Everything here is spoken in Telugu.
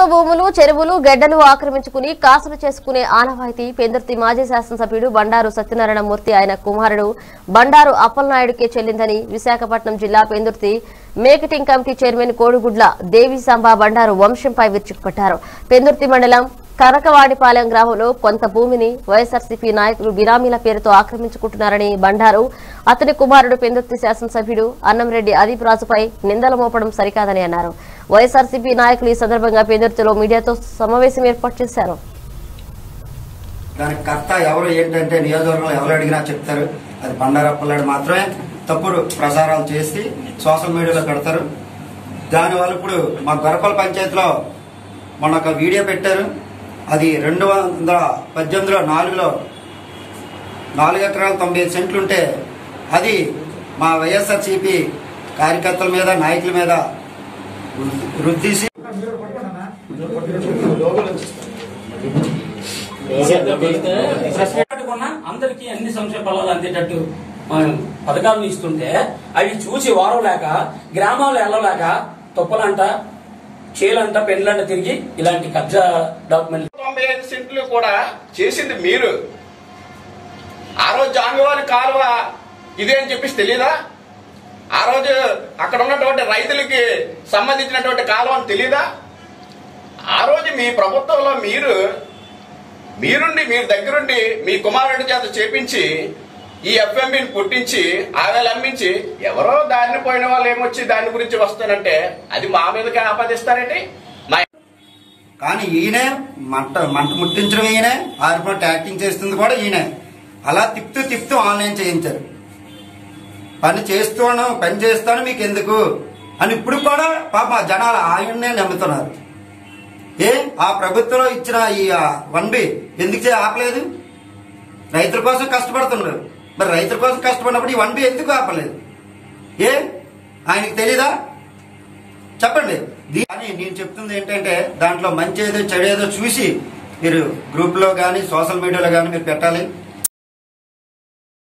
ప్రభుత్వ భూములు చెరువులు గెడ్డలు ఆక్రమించుకుని కాసులు చేసుకునే ఆనవాయితీ పెందుర్తి మాజీ శాసనసభ్యుడు బండారు సత్యనారాయణ మూర్తి ఆయన కుమారుడు బండారు అప్పలనాయుడుకే చెల్లిందని విశాఖపట్నం జిల్లా Pendurthi marketing committee chairman Kodigudla దేవిసాంబ Bandaru వంశంపై విరుచుకుపట్టారు. పెందుర్తి మండలం కనకవాడిపాలెం గ్రామంలో కొంత భూమిని వైఎస్ఆర్సీపీ నాయకులు బిరామీల పేరుతో ఆక్రమించుకుంటున్నారని బండారు అతని కుమారుడు పెందుర్తి శాసనసభ్యుడు అన్నంరెడ్డి అదీప్ రాజుపై నిందలు మోపడం సరికాదని అన్నారు. వైఎస్ఆర్సీపీ నాయకులు ఈ సందర్భంగా పెందుర్తిలో మీడియాతో సమావేశం ఏర్పాటు చేశారు. దానికి కర్త ఎవరు ఏంటంటే నియోజకవర్గంలో ఎవరు అడిగినా చెప్తారు. అది బండారప్పలాడు మాత్రమే తప్పుడు ప్రసారాలు చేసి సోషల్ మీడియాలో పెడతారు. దానివల్ల ఇప్పుడు మా గొరపల పంచాయతీలో మొన్న ఒక వీడియో పెట్టారు. అది రెండు వందల పద్దెనిమిదిలో నాలుగులో నాలుగు ఎకరాల తొంభై ఐదు సెంట్లు ఉంటే అది మా వైఎస్ఆర్సీపీ కార్యకర్తల మీద నాయకుల మీద రుద్దేసి అందరికీ అన్ని సంక్షేమ ఫలాలు అందేటట్టు మనం పథకాలను ఇస్తుంటే అవి చూసి వారం లేక గ్రామాలు వెళ్ళలేక తుప్పలంట చేలంట పెండ్లంట తిరిగి ఇలాంటి కబ్జా డాక్యుమెంట్ తొంభై ఐదు సెంట్లు కూడా చేసింది మీరు. ఆ రోజు జాంగవారి కాలువ ఇదే అని చెప్పేసి తెలీదా? ఆ రోజు అక్కడ ఉన్నటువంటి రైతులకి సంబంధించినటువంటి కాలం అని తెలీదా? ఆ రోజు మీ ప్రభుత్వంలో మీరు మీరుండి మీరు దగ్గరుండి మీ కుమారుడి చేత చేపించి ఈ ఎఫ్ఎంబిని పుట్టించి ఆవేలు అమ్మించి ఎవరో దారిని పోయిన వాళ్ళు ఏమొచ్చి దాని గురించి వస్తానంటే అది మా మీదకే ఆపాదిస్తారండి కానీ ఈయనే మంట మంట ముట్టించడం ఈయనే ఆరిపోట్ యాక్టింగ్ చేస్తుంది కూడా ఈయనే. అలా తిప్పుతూ తిప్పుతూ ఆన్లైన్ చేయించారు. పని చేస్తాను పని చేస్తాను మీకు ఎందుకు అని ఇప్పుడు కూడా పాప జనాలు ఆయన్నే నమ్ముతున్నారు. ఏ? ఆ ప్రభుత్వంలో ఇచ్చిన ఈ వన్ బి ఎందుకు చే- ఆపలేదు? రైతుల కోసం కష్టపడుతున్నారు. మరి రైతుల కోసం కష్టపడినప్పుడు ఈ వన్ బి ఎందుకు ఆపలేదు? ఏ? ఆయనకి తెలీదా? చెప్పండి. దీ- కానీ నేను చెప్తుంది ఏంటంటే దాంట్లో మంచి ఏదో చెడు ఏదో చూసి మీరు గ్రూప్లో కానీ సోషల్ మీడియాలో కానీ మీరు పెట్టాలి.